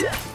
Yeah.